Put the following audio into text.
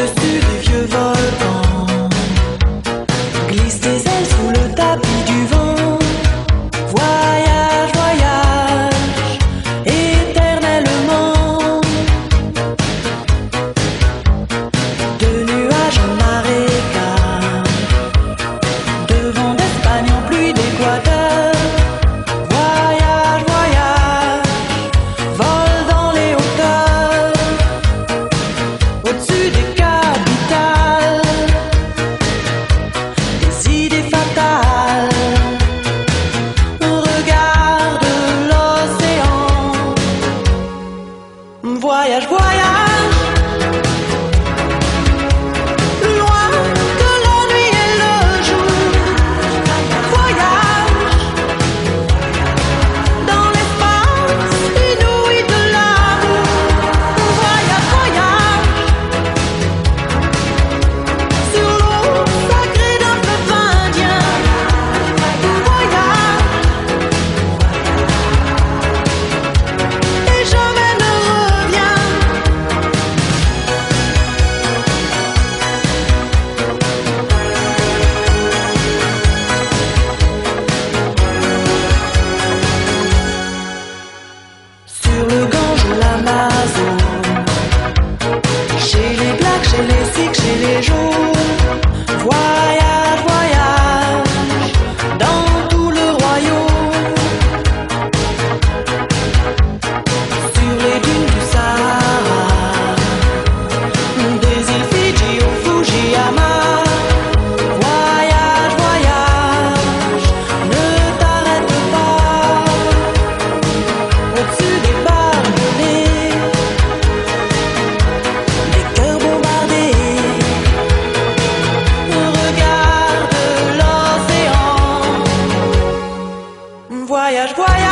jeter des vieux vols. Voyage, voyage. Voyage